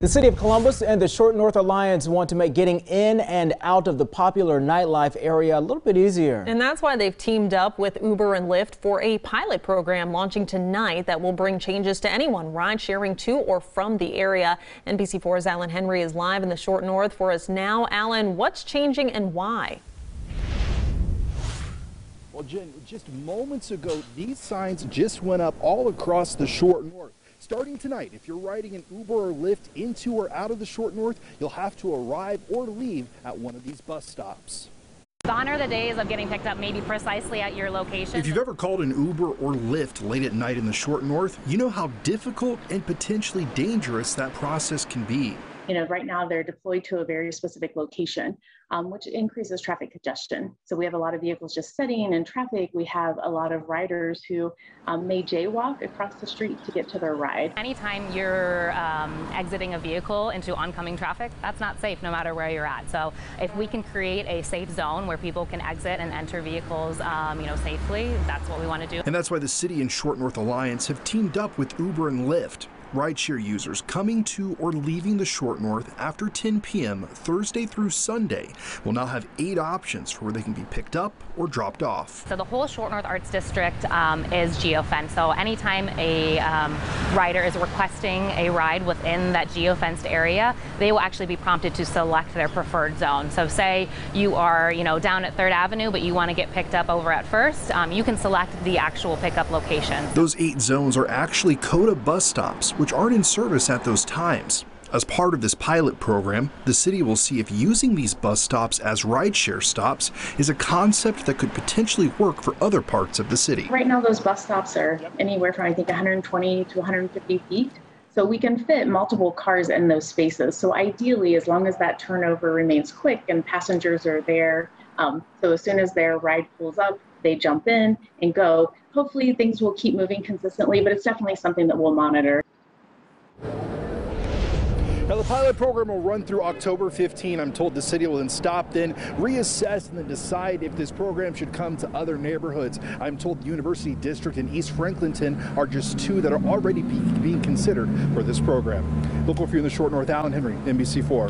The City of Columbus and the Short North Alliance want to make getting in and out of the popular nightlife area a little bit easier. And that's why they've teamed up with Uber and Lyft for a pilot program launching tonight that will bring changes to anyone ride sharing to or from the area. NBC4's Alan Henry is live in the Short North for us now. Alan, what's changing and why? Well, Jen, just moments ago, these signs just went up all across the Short North. Starting tonight, if you're riding an Uber or Lyft into or out of the short north, you'll have to arrive or leave at one of these bus stops. Gone are the days of getting picked up maybe precisely at your location. If you've ever called an Uber or Lyft late at night in the short north, you know how difficult and potentially dangerous that process can be. You know, right now they're deployed to a very specific location, um, which increases traffic congestion. So we have a lot of vehicles just sitting in traffic. We have a lot of riders who um, may jaywalk across the street to get to their ride. Anytime you're um, exiting a vehicle into oncoming traffic, that's not safe no matter where you're at. So if we can create a safe zone where people can exit and enter vehicles, um, you know, safely, that's what we want to do. And that's why the city and Short North Alliance have teamed up with Uber and Lyft rideshare users coming to or leaving the short north after 10 p.m. Thursday through Sunday will now have eight options for where they can be picked up or dropped off. So the whole Short North Arts District um, is geofenced. So anytime a um, rider is requesting a ride within that geofenced area, they will actually be prompted to select their preferred zone. So say you are, you know, down at 3rd Avenue, but you want to get picked up over at First, um, you can select the actual pickup location. Those eight zones are actually COTA bus stops, which aren't in service at those times. As part of this pilot program, the city will see if using these bus stops as rideshare stops is a concept that could potentially work for other parts of the city. Right now, those bus stops are anywhere from, I think, 120 to 150 feet. So we can fit multiple cars in those spaces. So ideally, as long as that turnover remains quick and passengers are there, um, so as soon as their ride pulls up, they jump in and go. Hopefully things will keep moving consistently, but it's definitely something that we'll monitor. Now, the pilot program will run through October 15. I'm told the city will then stop, then reassess, and then decide if this program should come to other neighborhoods. I'm told the University District and East Franklinton are just two that are already being considered for this program. Local for you in the Short North, Allen Henry, NBC4.